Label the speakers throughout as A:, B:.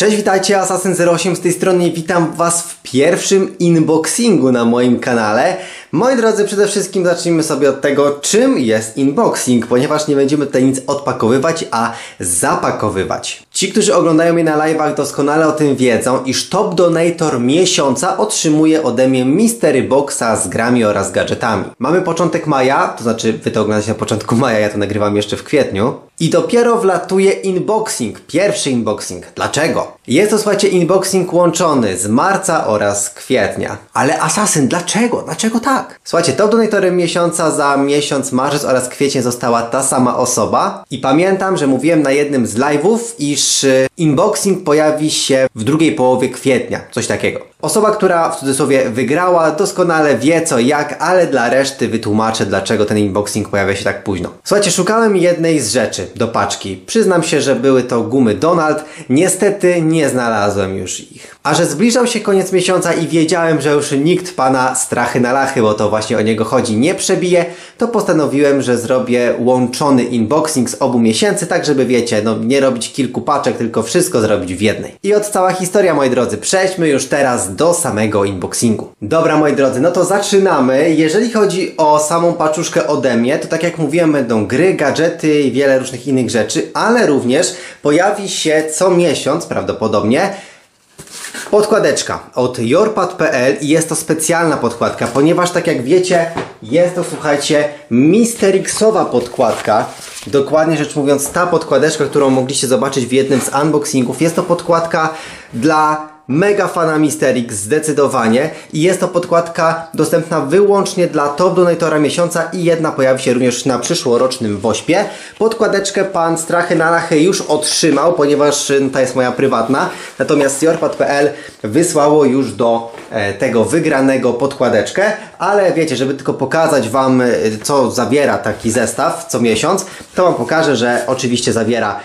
A: Cześć, witajcie, Assassin08 z tej strony i witam Was w pierwszym unboxingu na moim kanale. Moi drodzy, przede wszystkim zacznijmy sobie od tego, czym jest unboxing, ponieważ nie będziemy tutaj nic odpakowywać, a zapakowywać. Ci, którzy oglądają mnie na live'ach doskonale o tym wiedzą, iż top donator miesiąca otrzymuje ode mnie mystery boxa z grami oraz gadżetami. Mamy początek maja, to znaczy wy to oglądacie na początku maja, ja to nagrywam jeszcze w kwietniu. I dopiero wlatuje unboxing, pierwszy unboxing. Dlaczego? Jest to, słuchajcie, unboxing łączony z marca oraz kwietnia. Ale Assassin, dlaczego? Dlaczego tak? Słuchajcie, top donatorem miesiąca za miesiąc marzec oraz kwiecień została ta sama osoba. I pamiętam, że mówiłem na jednym z live'ów, iż y, unboxing pojawi się w drugiej połowie kwietnia. Coś takiego. Osoba, która w cudzysłowie wygrała, doskonale wie co jak, ale dla reszty wytłumaczę, dlaczego ten unboxing pojawia się tak późno. Słuchajcie, szukałem jednej z rzeczy do paczki. Przyznam się, że były to gumy Donald. Niestety nie znalazłem już ich. A że zbliżał się koniec miesiąca i wiedziałem, że już nikt pana strachy na lachy, bo to właśnie o niego chodzi, nie przebije, to postanowiłem, że zrobię łączony unboxing z obu miesięcy, tak żeby wiecie, no nie robić kilku paczek, tylko wszystko zrobić w jednej. I od cała historia, moi drodzy. Przejdźmy już teraz do samego unboxingu. Dobra, moi drodzy, no to zaczynamy. Jeżeli chodzi o samą paczuszkę ode mnie, to tak jak mówiłem, będą gry, gadżety i wiele różnych innych rzeczy, ale również pojawi się co miesiąc prawdopodobnie Podkładeczka od yourpad.pl i jest to specjalna podkładka, ponieważ tak jak wiecie, jest to słuchajcie Misterixowa podkładka. Dokładnie rzecz mówiąc, ta podkładeczka, którą mogliście zobaczyć w jednym z unboxingów, jest to podkładka dla mega fana Misterix, zdecydowanie. I jest to podkładka dostępna wyłącznie dla top donatora miesiąca i jedna pojawi się również na przyszłorocznym Wośpie. Podkładeczkę pan Strachy na Lachy już otrzymał, ponieważ y, ta jest moja prywatna. Natomiast Jorpad.pl wysłało już do e, tego wygranego podkładeczkę, ale wiecie, żeby tylko pokazać Wam, y, co zawiera taki zestaw co miesiąc, to Wam pokażę, że oczywiście zawiera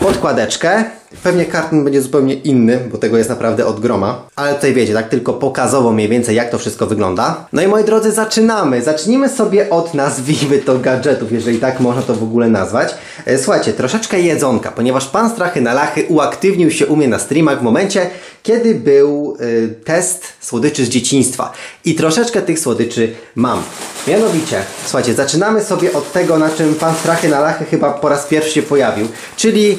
A: podkładeczkę. Pewnie karton będzie zupełnie inny, bo tego jest naprawdę od groma. Ale tutaj wiecie, tak tylko pokazowo mniej więcej jak to wszystko wygląda. No i moi drodzy, zaczynamy. Zacznijmy sobie od nazwijmy to gadżetów, jeżeli tak można to w ogóle nazwać. E, Słuchajcie, troszeczkę jedzonka, ponieważ pan Strachy na Lachy uaktywnił się u mnie na streamach w momencie, kiedy był y, test słodyczy z dzieciństwa. I troszeczkę tych słodyczy mam. Mianowicie, słuchajcie, zaczynamy sobie od tego, na czym pan Strachy na Lachy chyba po raz pierwszy się pojawił, czyli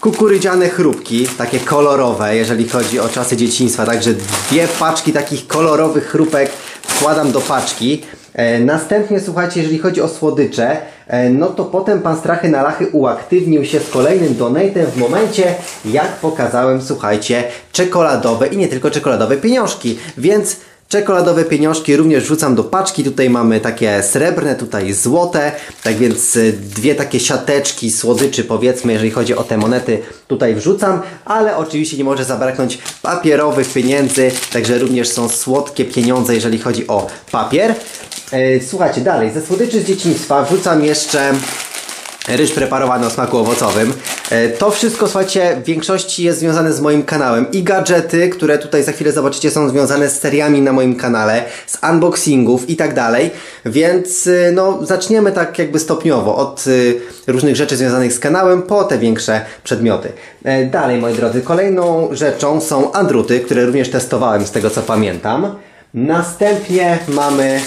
A: kukurydziane chrupki, takie kolorowe, jeżeli chodzi o czasy dzieciństwa. Także dwie paczki takich kolorowych chrupek wkładam do paczki. E, następnie, słuchajcie, jeżeli chodzi o słodycze, e, no to potem pan Strachy na Lachy uaktywnił się z kolejnym donatem w momencie, jak pokazałem, słuchajcie, czekoladowe i nie tylko czekoladowe pieniążki. Więc Czekoladowe pieniążki również wrzucam do paczki. Tutaj mamy takie srebrne, tutaj złote. Tak więc y, dwie takie siateczki słodyczy, powiedzmy, jeżeli chodzi o te monety, tutaj wrzucam. Ale oczywiście nie może zabraknąć papierowych pieniędzy. Także również są słodkie pieniądze, jeżeli chodzi o papier. E, Słuchajcie, dalej, ze słodyczy z dzieciństwa wrzucam jeszcze ryż preparowany o smaku owocowym. E, To wszystko, słuchajcie, w większości jest związane z moim kanałem i gadżety, które tutaj za chwilę zobaczycie, są związane z seriami na moim kanale, z unboxingów i tak dalej, więc y, no zaczniemy tak jakby stopniowo od y, różnych rzeczy związanych z kanałem po te większe przedmioty. E, Dalej, moi drodzy, kolejną rzeczą są andruty, które również testowałem z tego co pamiętam. Następnie mamy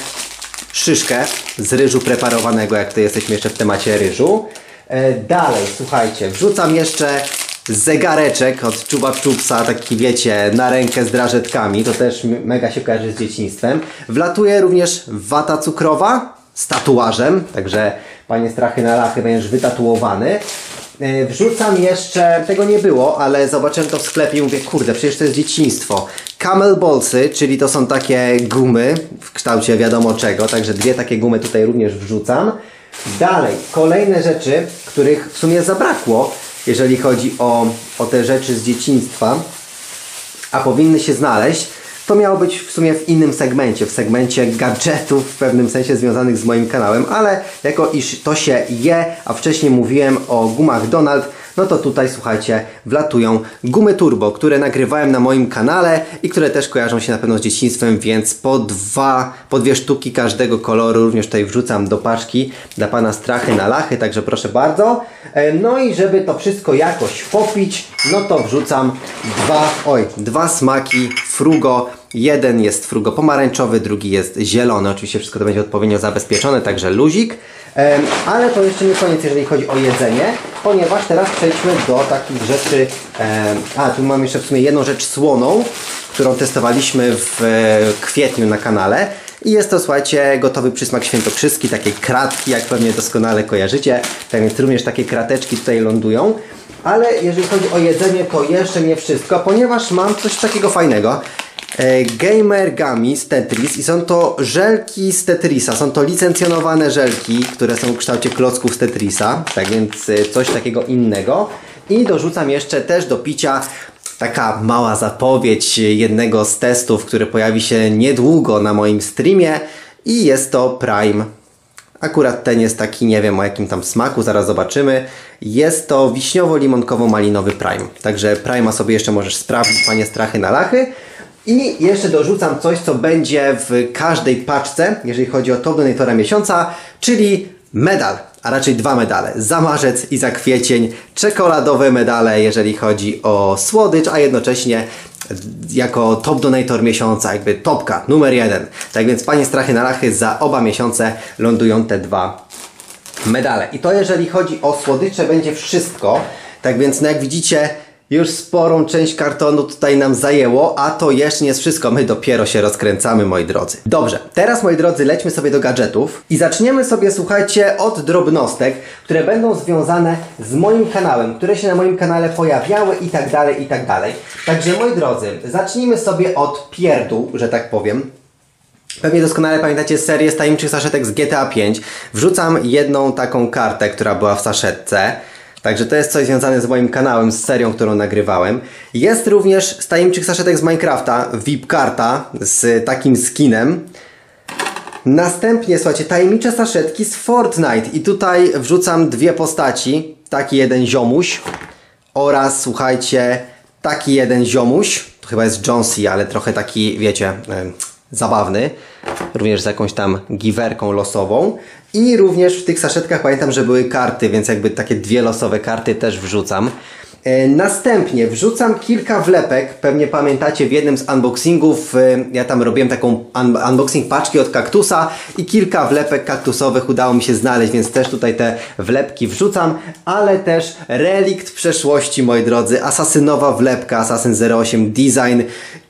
A: szyszkę z ryżu preparowanego, jak to jesteśmy jeszcze w temacie ryżu. E, dalej, słuchajcie, wrzucam jeszcze zegareczek od Czuba Czubsa, taki wiecie, na rękę z drażetkami, to też mega się kojarzy z dzieciństwem. Wlatuje również wata cukrowa z tatuażem, także panie strachy na lachy będziesz wytatuowany. E, Wrzucam jeszcze, tego nie było, ale zobaczyłem to w sklepie i mówię, kurde, przecież to jest dzieciństwo. Camel Ballsy, czyli to są takie gumy w kształcie wiadomo czego, także dwie takie gumy tutaj również wrzucam. Dalej, kolejne rzeczy, których w sumie zabrakło, jeżeli chodzi o, o te rzeczy z dzieciństwa, a powinny się znaleźć, to miało być w sumie w innym segmencie, w segmencie gadżetów w pewnym sensie związanych z moim kanałem, ale jako iż to się je, a wcześniej mówiłem o gumach Donald, no to tutaj słuchajcie, wlatują gumy turbo, które nagrywałem na moim kanale i które też kojarzą się na pewno z dzieciństwem, więc po dwa, po dwie sztuki każdego koloru również tutaj wrzucam do paczki dla pana strachy na lachy, także proszę bardzo. E, no i żeby to wszystko jakoś popić, no to wrzucam dwa, oj, dwa smaki frugo Jeden jest frugo pomarańczowy, drugi jest zielony. Oczywiście wszystko to będzie odpowiednio zabezpieczone, także luzik. Ale to jeszcze nie koniec, jeżeli chodzi o jedzenie, ponieważ teraz przejdźmy do takich rzeczy. A, tu mam jeszcze w sumie jedną rzecz słoną, którą testowaliśmy w e, kwietniu na kanale. I jest to, słuchajcie, gotowy przysmak świętokrzyski, takie kratki, jak pewnie doskonale kojarzycie. Tak więc również takie krateczki tutaj lądują. Ale jeżeli chodzi o jedzenie, to jeszcze nie wszystko, ponieważ mam coś takiego fajnego. E, Gamer Gummy z Tetris i są to żelki z Tetrisa. Są to licencjonowane żelki, które są w kształcie klocków z Tetrisa, tak więc e, coś takiego innego. I dorzucam jeszcze też do picia taka mała zapowiedź jednego z testów, który pojawi się niedługo na moim streamie i jest to Prime. Akurat ten jest taki, nie wiem o jakim tam smaku, zaraz zobaczymy. Jest to wiśniowo-limonkowo-malinowy Prime. Także Prima sobie jeszcze możesz sprawdzić, panie strachy na lachy. I jeszcze dorzucam coś, co będzie w każdej paczce, jeżeli chodzi o top donatora miesiąca, czyli medal, a raczej dwa medale. Za marzec i za kwiecień. Czekoladowe medale, jeżeli chodzi o słodycz, a jednocześnie jako top donator miesiąca, jakby topka, numer jeden. Tak więc panie strachy na lachy, za oba miesiące lądują te dwa medale. I to jeżeli chodzi o słodycze będzie wszystko. Tak więc no jak widzicie już sporą część kartonu tutaj nam zajęło, a to jeszcze nie jest wszystko. My dopiero się rozkręcamy, moi drodzy. Dobrze, teraz, moi drodzy, lećmy sobie do gadżetów i zaczniemy sobie, słuchajcie, od drobnostek, które będą związane z moim kanałem, które się na moim kanale pojawiały i tak dalej, i tak dalej. Także, moi drodzy, zacznijmy sobie od pierdół, że tak powiem. Pewnie doskonale pamiętacie serię z tajemniczych saszetek z GTA 5. Wrzucam jedną taką kartę, która była w saszetce. Także to jest coś związane z moim kanałem, z serią, którą nagrywałem. Jest również z tajemniczych saszetek z Minecrafta, VIP karta z takim skinem. Następnie, słuchajcie, tajemnicze saszetki z Fortnite i tutaj wrzucam dwie postaci. Taki jeden ziomuś oraz, słuchajcie, taki jeden ziomuś. To chyba jest Jonesy, ale trochę taki, wiecie, zabawny. Również z jakąś tam giwerką losową. I również w tych saszetkach pamiętam, że były karty, więc jakby takie dwie losowe karty też wrzucam. E, następnie wrzucam kilka wlepek, pewnie pamiętacie w jednym z unboxingów, e, ja tam robiłem taką un unboxing paczki od kaktusa i kilka wlepek kaktusowych udało mi się znaleźć, więc też tutaj te wlepki wrzucam, ale też relikt przeszłości, moi drodzy, asasynowa wlepka Assassin 08 Design.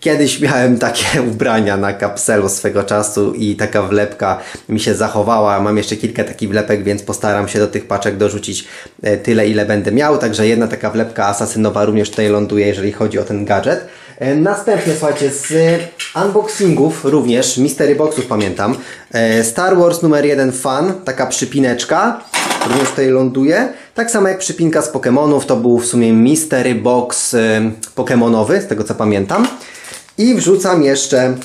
A: Kiedyś miałem takie ubrania na kapselu swego czasu i taka wlepka mi się zachowała. Mam jeszcze kilka takich wlepek, więc postaram się do tych paczek dorzucić e, tyle, ile będę miał, także jedna taka wlepka asasynowa również tutaj ląduje, jeżeli chodzi o ten gadżet. E, następnie, słuchajcie, z unboxingów również, Mystery Boxów pamiętam, e, Star Wars numer 1 Fan, taka przypineczka, również tutaj ląduje. Tak samo jak przypinka z Pokémonów, to był w sumie Mystery Box Pokémonowy, z tego co pamiętam. I wrzucam jeszcze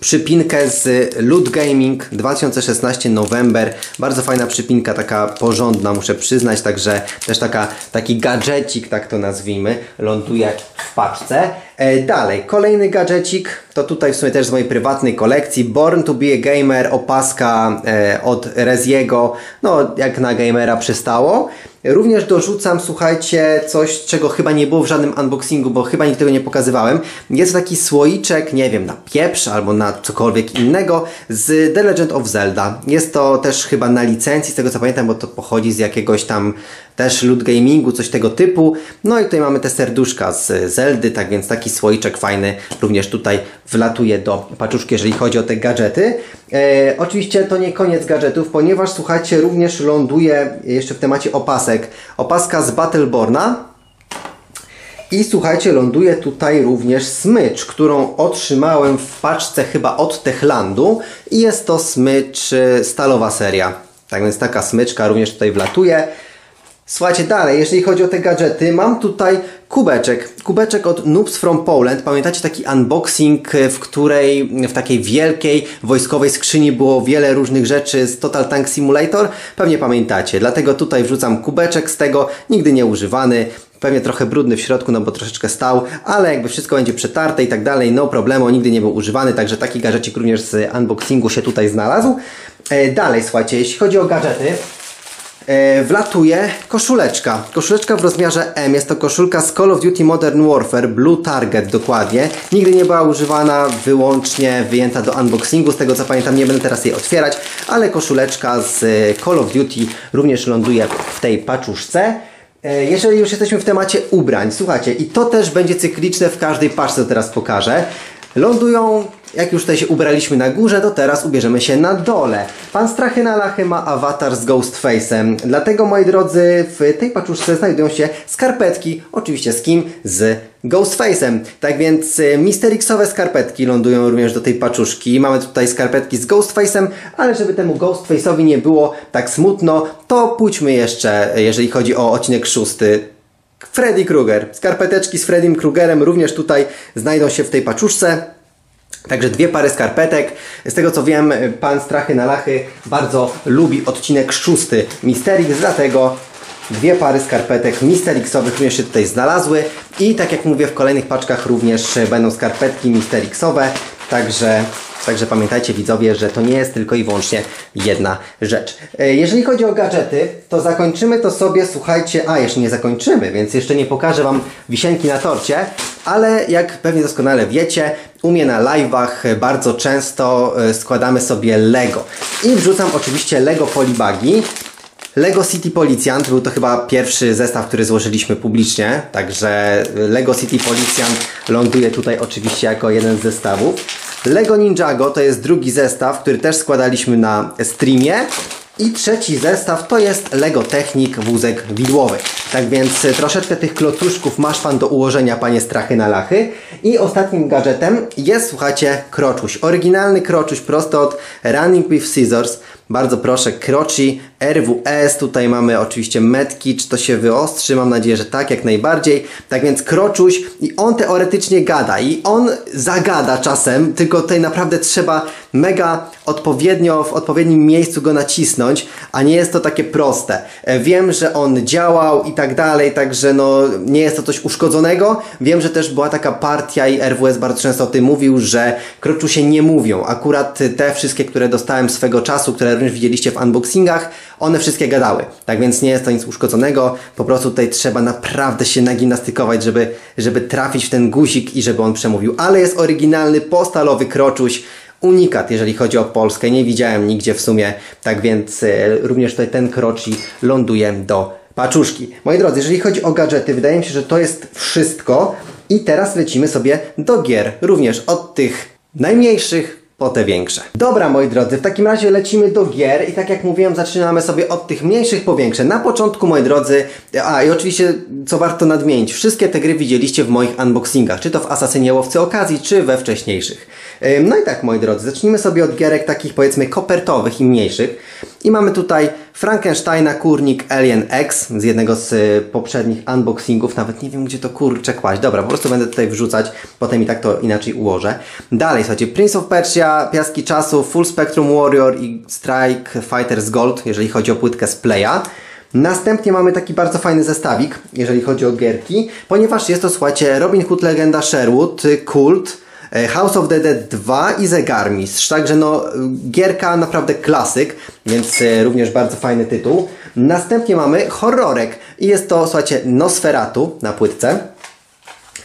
A: przypinkę z Loot Gaming 2016 November. Bardzo fajna przypinka, taka porządna, muszę przyznać, także też taka, taki gadżecik, tak to nazwijmy, ląduje w paczce. E, dalej, kolejny gadżecik, to tutaj w sumie też z mojej prywatnej kolekcji, Born to be a Gamer, opaska e, od Reziego, no jak na gamera przystało. Również dorzucam, słuchajcie, coś, czego chyba nie było w żadnym unboxingu, bo chyba nigdy tego nie pokazywałem. Jest taki słoiczek, nie wiem, na pieprz albo na cokolwiek innego z The Legend of Zelda. Jest to też chyba na licencji, z tego co pamiętam, bo to pochodzi z jakiegoś tam też loot gamingu, coś tego typu. No i tutaj mamy te serduszka z Zeldy, tak więc taki słoiczek fajny również tutaj wlatuje do paczuszki, jeżeli chodzi o te gadżety. E, oczywiście to nie koniec gadżetów, ponieważ słuchajcie, również ląduje jeszcze w temacie opasek. Opaska z Battleborna, i słuchajcie, ląduje tutaj również smycz, którą otrzymałem w paczce chyba od Techlandu i jest to smycz e, stalowa seria. Tak więc taka smyczka również tutaj wlatuje. Słuchajcie, dalej, jeżeli chodzi o te gadżety, mam tutaj kubeczek. Kubeczek od Noobs from Poland. Pamiętacie taki unboxing, w której w takiej wielkiej wojskowej skrzyni było wiele różnych rzeczy z Total Tank Simulator? Pewnie pamiętacie. Dlatego tutaj wrzucam kubeczek z tego, nigdy nie używany. Pewnie trochę brudny w środku, no bo troszeczkę stał, ale jakby wszystko będzie przetarte i tak dalej, no problemu, nigdy nie był używany, także taki gadżecik również z unboxingu się tutaj znalazł. E, dalej, słuchajcie, jeśli chodzi o gadżety, e, wlatuje koszuleczka. Koszuleczka w rozmiarze M. Jest to koszulka z Call of Duty Modern Warfare, Blue Target dokładnie. Nigdy nie była używana, wyłącznie wyjęta do unboxingu. Z tego co pamiętam, nie będę teraz jej otwierać, ale koszuleczka z Call of Duty również ląduje w tej paczuszce. E, Jeżeli już jesteśmy w temacie ubrań, słuchajcie, i to też będzie cykliczne w każdej paczce, co teraz pokażę. Lądują, jak już tutaj się ubraliśmy na górze, to teraz ubierzemy się na dole. Pan Strachy na Lachy ma awatar z Ghostface'em. Dlatego, moi drodzy, w tej paczuszce znajdują się skarpetki. Oczywiście z kim? Z Ghostface'em. Tak więc y, Misterixowe skarpetki lądują również do tej paczuszki. Mamy tutaj skarpetki z Ghostface'em, ale żeby temu Ghostface'owi nie było tak smutno, to pójdźmy jeszcze, jeżeli chodzi o odcinek szósty. Freddy Krueger. Skarpeteczki z Freddym Kruegerem również tutaj znajdą się w tej paczuszce. Także dwie pary skarpetek. Z tego co wiem, pan Strachy na Lachy bardzo lubi odcinek szósty Misterix, dlatego dwie pary skarpetek Misterixowych również się tutaj znalazły. I tak jak mówię, w kolejnych paczkach również będą skarpetki Misterixowe. Także Także pamiętajcie widzowie, że to nie jest tylko i wyłącznie jedna rzecz. E, Jeżeli chodzi o gadżety, to zakończymy to sobie, słuchajcie, a jeszcze nie zakończymy, więc jeszcze nie pokażę Wam wisienki na torcie, ale jak pewnie doskonale wiecie, u mnie na live'ach bardzo często e, składamy sobie Lego. I wrzucam oczywiście Lego Polibagi. Lego City Policjant był to chyba pierwszy zestaw, który złożyliśmy publicznie, także Lego City Policjant ląduje tutaj oczywiście jako jeden z zestawów. Lego Ninjago to jest drugi zestaw, który też składaliśmy na streamie. I trzeci zestaw to jest Lego Technik wózek widłowy. Tak więc y, troszeczkę tych klocuszków masz pan do ułożenia, panie strachy na lachy. I ostatnim gadżetem jest, słuchajcie, kroczuś. Oryginalny kroczuś prosto od Running with Scissors. Bardzo proszę, kroci RWS. Tutaj mamy oczywiście metki, czy to się wyostrzy. Mam nadzieję, że tak, jak najbardziej. Tak więc kroczuś i on teoretycznie gada. I on zagada czasem, tylko tutaj naprawdę trzeba mega odpowiednio, w odpowiednim miejscu go nacisnąć, a nie jest to takie proste. E, Wiem, że on działał i tak dalej, także no nie jest to coś uszkodzonego. Wiem, że też była taka partia i RWS bardzo często o tym mówił, że kroczusie nie mówią. Akurat te wszystkie, które dostałem swego czasu, które również widzieliście w unboxingach, one wszystkie gadały. Tak więc nie jest to nic uszkodzonego. Po prostu tutaj trzeba naprawdę się nagimnastykować, żeby, żeby trafić w ten guzik i żeby on przemówił. Ale jest oryginalny, postalowy kroczuś unikat, jeżeli chodzi o Polskę. Nie widziałem nigdzie w sumie, tak więc e, również tutaj ten kroci ląduje do paczuszki. Moi drodzy, jeżeli chodzi o gadżety, wydaje mi się, że to jest wszystko. I teraz lecimy sobie do gier. Również od tych najmniejszych po te większe. Dobra, moi drodzy, w takim razie lecimy do gier i tak jak mówiłem, zaczynamy sobie od tych mniejszych po większe. Na początku, moi drodzy, a i oczywiście, co warto nadmienić, wszystkie te gry widzieliście w moich unboxingach, czy to w Asasynie Łowcy Okazji, czy we wcześniejszych. No i tak, moi drodzy, zacznijmy sobie od gierek takich, powiedzmy, kopertowych i mniejszych. I mamy tutaj Frankensteina Kurnik Alien X z jednego z y, poprzednich unboxingów. Nawet nie wiem, gdzie to kurczę kłaść. Dobra, po prostu będę tutaj wrzucać, potem i tak to inaczej ułożę. Dalej, słuchajcie, Prince of Persia, Piaski Czasu, Full Spectrum Warrior i Strike Fighters Gold, jeżeli chodzi o płytkę z Playa. Następnie mamy taki bardzo fajny zestawik, jeżeli chodzi o gierki, ponieważ jest to, słuchajcie, Robin Hood Legenda Sherwood, y, Kult, House of the Dead 2 i Zegarmistrz. Także no, gierka naprawdę klasyk, więc e, również bardzo fajny tytuł. Następnie mamy horrorek i jest to, słuchajcie, Nosferatu na płytce.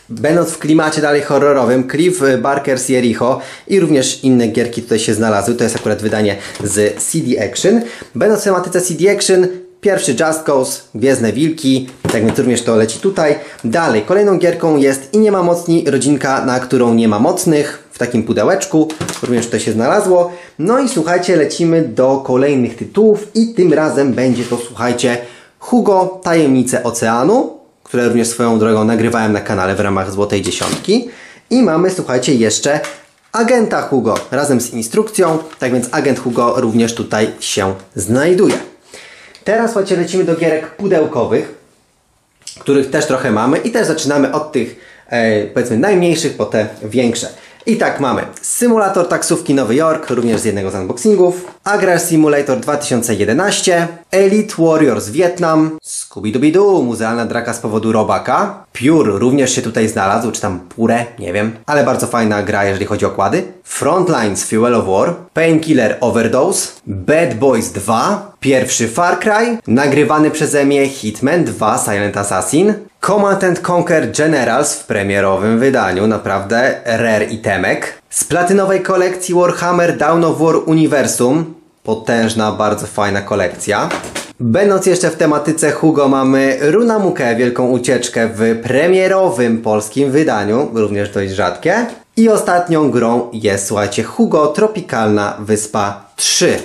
A: Będąc w klimacie dalej horrorowym, Cliff Barker's Jericho i również inne gierki tutaj się znalazły. To jest akurat wydanie z CD Action. Będąc w tematyce CD Action, pierwszy Just Cause, Gwiezdne Wilki, tak więc również to leci tutaj. Dalej, kolejną gierką jest I nie ma mocni, rodzinka, na którą nie ma mocnych, w takim pudełeczku, również tutaj się znalazło. No i słuchajcie, lecimy do kolejnych tytułów i tym razem będzie to, słuchajcie, Hugo Tajemnice Oceanu, które również swoją drogą nagrywałem na kanale w ramach Złotej Dziesiątki. I mamy, słuchajcie, jeszcze agenta Hugo razem z instrukcją, tak więc agent Hugo również tutaj się znajduje. Teraz słuchajcie, lecimy do gierek pudełkowych, których też trochę mamy i też zaczynamy od tych e, powiedzmy najmniejszych po te większe. I tak mamy. Symulator taksówki Nowy Jork, również z jednego z unboxingów, Agrar Simulator 2011, Elite Warriors Vietnam, Scooby-Dooby-Doo, muzealna draka z powodu robaka, Pure również się tutaj znalazł, czy tam Pure, nie wiem, ale bardzo fajna gra, jeżeli chodzi o kłady, Frontlines Fuel of War, Painkiller Overdose, Bad Boys 2, pierwszy Far Cry, nagrywany przeze mnie Hitman 2 Silent Assassin, Command and Conquer Generals w premierowym wydaniu, naprawdę rare itemek. Z platynowej kolekcji Warhammer Dawn of War Universum, potężna, bardzo fajna kolekcja. Będąc jeszcze w tematyce Hugo mamy Runamukę, wielką ucieczkę w premierowym polskim wydaniu, również dość rzadkie. I ostatnią grą jest, słuchajcie, Hugo Tropikalna Wyspa 3.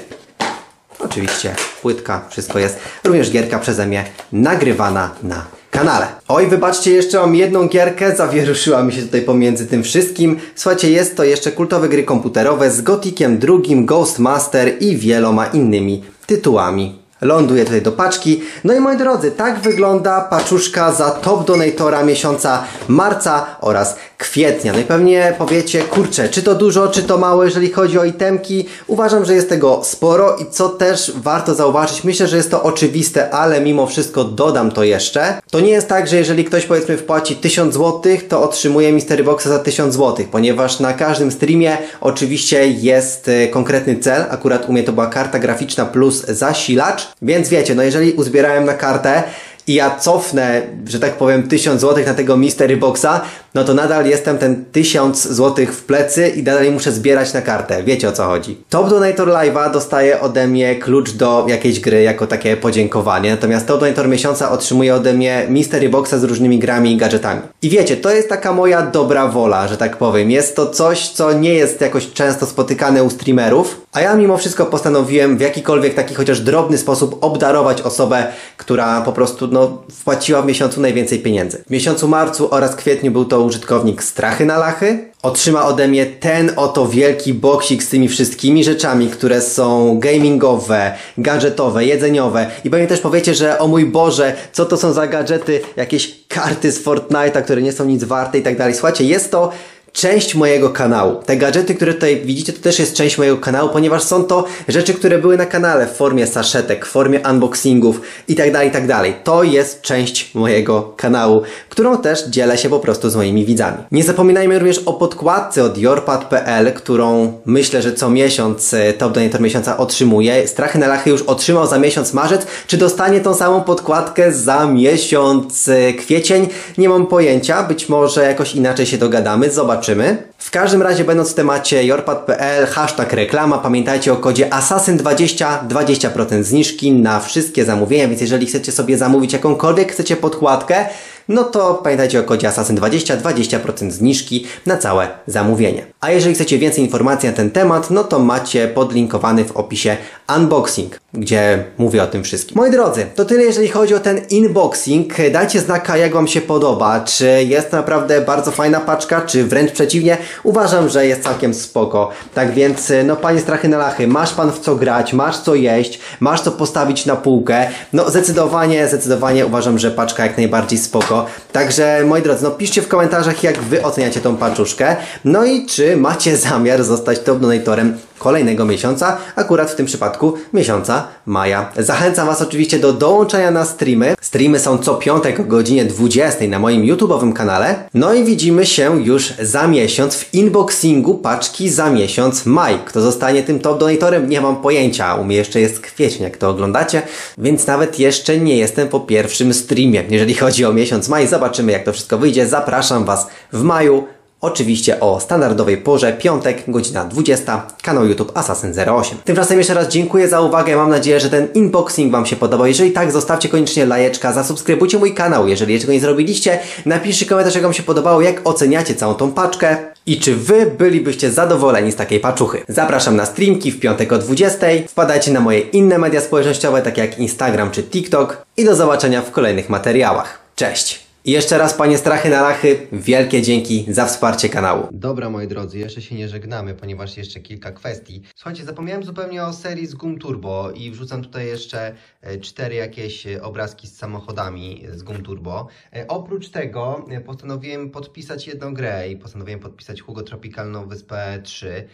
A: Oczywiście płytka, wszystko jest. Również gierka przeze mnie nagrywana na kanale. Oj, wybaczcie, jeszcze mam jedną gierkę, zawieruszyła mi się tutaj pomiędzy tym wszystkim. Słuchajcie, jest to jeszcze kultowe gry komputerowe z Gotikiem drugim, Ghostmaster i wieloma innymi tytułami. Ląduje tutaj do paczki. No i moi drodzy, tak wygląda paczuszka za top donatora miesiąca marca oraz kwietnia. No i pewnie powiecie, kurczę, czy to dużo, czy to mało, jeżeli chodzi o itemki. Uważam, że jest tego sporo i co też warto zauważyć, myślę, że jest to oczywiste, ale mimo wszystko dodam to jeszcze. To nie jest tak, że jeżeli ktoś powiedzmy wpłaci 1000 zł, to otrzymuje Mystery Boxa za 1000 zł, ponieważ na każdym streamie oczywiście jest e, konkretny cel. Akurat u mnie to była karta graficzna plus zasilacz, więc wiecie, no jeżeli uzbierałem na kartę i ja cofnę, że tak powiem, 1000 zł na tego Mystery Boxa, no to nadal jestem ten 1000 zł w plecy i nadal muszę zbierać na kartę. Wiecie o co chodzi. Top Donator Live'a dostaje ode mnie klucz do jakiejś gry jako takie podziękowanie, natomiast Top Donator miesiąca otrzymuje ode mnie Mystery Boxa z różnymi grami i gadżetami. I wiecie, to jest taka moja dobra wola, że tak powiem. Jest to coś, co nie jest jakoś często spotykane u streamerów, a ja mimo wszystko postanowiłem w jakikolwiek taki chociaż drobny sposób obdarować osobę, która po prostu no, wpłaciła w miesiącu najwięcej pieniędzy. W miesiącu marcu oraz kwietniu był to użytkownik Strachy na Lachy. Otrzyma ode mnie ten oto wielki boksik z tymi wszystkimi rzeczami, które są gamingowe, gadżetowe, jedzeniowe. I pewnie też powiecie, że o mój Boże, co to są za gadżety, jakieś karty z Fortnite'a, które nie są nic warte i tak dalej. Słuchajcie, jest to część mojego kanału. Te gadżety, które tutaj widzicie, to też jest część mojego kanału, ponieważ są to rzeczy, które były na kanale w formie saszetek, w formie unboxingów i tak dalej, i tak. To jest część mojego kanału, którą też dzielę się po prostu z moimi widzami. Nie zapominajmy również o podkładce od yorpad.pl, którą myślę, że co miesiąc e, Top Donator miesiąca otrzymuje. Strachy na lachy już otrzymał za miesiąc marzec. Czy dostanie tą samą podkładkę za miesiąc e, kwiecień? Nie mam pojęcia. Być może jakoś inaczej się dogadamy. Zobaczymy zobaczymy. W każdym razie będąc w temacie yorpad.pl, hashtag reklama, pamiętajcie o kodzie ASSASYN20, 20% zniżki na wszystkie zamówienia, więc jeżeli chcecie sobie zamówić jakąkolwiek chcecie podkładkę, no to pamiętajcie o kodzie Assassin20, 20% zniżki na całe zamówienie. A jeżeli chcecie więcej informacji na ten temat, no to macie podlinkowany w opisie unboxing, gdzie mówię o tym wszystkim. Moi drodzy, to tyle jeżeli chodzi o ten unboxing. Dajcie znaka jak Wam się podoba, czy jest naprawdę bardzo fajna paczka, czy wręcz przeciwnie, uważam, że jest całkiem spoko. Tak więc, no panie strachy na lachy, masz pan w co grać, masz co jeść, masz co postawić na półkę. No zdecydowanie, zdecydowanie uważam, że paczka jak najbardziej spoko. Także moi drodzy, no piszcie w komentarzach jak Wy oceniacie tą paczuszkę. No i czy macie zamiar zostać top donatorem kolejnego miesiąca, akurat w tym przypadku miesiąca maja. Zachęcam Was oczywiście do dołączenia na streamy. Streamy są co piątek o godzinie 20 na moim YouTube'owym kanale. No i widzimy się już za miesiąc w inboxingu paczki za miesiąc maj. Kto zostanie tym top donatorem, nie mam pojęcia. U mnie jeszcze jest kwiecień, jak to oglądacie, więc nawet jeszcze nie jestem po pierwszym streamie. Jeżeli chodzi o miesiąc maj, zobaczymy jak to wszystko wyjdzie. Zapraszam Was w maju Oczywiście o standardowej porze, piątek, godzina 20, kanał YouTube Assassin08. Tymczasem jeszcze raz dziękuję za uwagę, mam nadzieję, że ten unboxing Wam się podobał. Jeżeli tak, zostawcie koniecznie lajeczka, zasubskrybujcie mój kanał. Jeżeli jeszcze go nie zrobiliście, napiszcie komentarz, jak Wam się podobało, jak oceniacie całą tą paczkę i czy Wy bylibyście zadowoleni z takiej paczuchy. Zapraszam na streamki w piątek o 20, wpadajcie na moje inne media społecznościowe, takie jak Instagram czy TikTok i do zobaczenia w kolejnych materiałach. Cześć! Jeszcze raz, panie strachy na lachy, wielkie dzięki za wsparcie kanału. Dobra, moi drodzy, jeszcze się nie żegnamy, ponieważ jeszcze kilka kwestii. Słuchajcie, zapomniałem zupełnie o serii z Gum Turbo i wrzucam tutaj jeszcze e, cztery jakieś e, obrazki z samochodami z Gum Turbo. E, Oprócz tego postanowiłem podpisać jedną grę i postanowiłem podpisać Hugo Tropikalną Wyspę 3.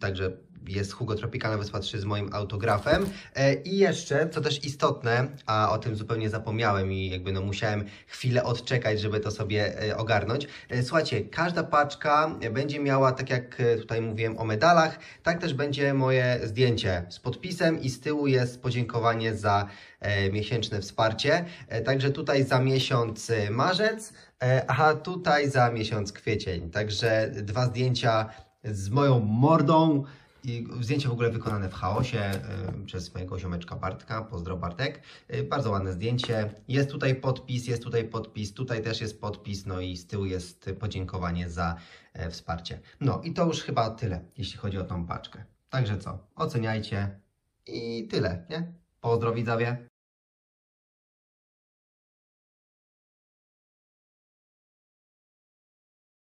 A: Także jest Hugo Tropikalna Wyspa 3 z moim autografem. E, I jeszcze, co też istotne, a o tym zupełnie zapomniałem i jakby no musiałem chwilę odczekać, żeby to sobie e, ogarnąć. E, Słuchajcie, każda paczka będzie miała, tak jak tutaj mówiłem o medalach, tak też będzie moje zdjęcie z podpisem i z tyłu jest podziękowanie za miesięczne wsparcie. Także tutaj za miesiąc marzec, a tutaj za miesiąc kwiecień. Także dwa zdjęcia z moją mordą i zdjęcie w ogóle wykonane w chaosie y, przez mojego ziomeczka Bartka. Pozdro Bartek. Y, bardzo ładne zdjęcie. Jest tutaj podpis, jest tutaj podpis, tutaj też jest podpis, no i z tyłu jest podziękowanie za e, wsparcie. No i to już chyba tyle, jeśli chodzi o tą paczkę. Także co, oceniajcie i tyle, nie? Pozdro widzowie.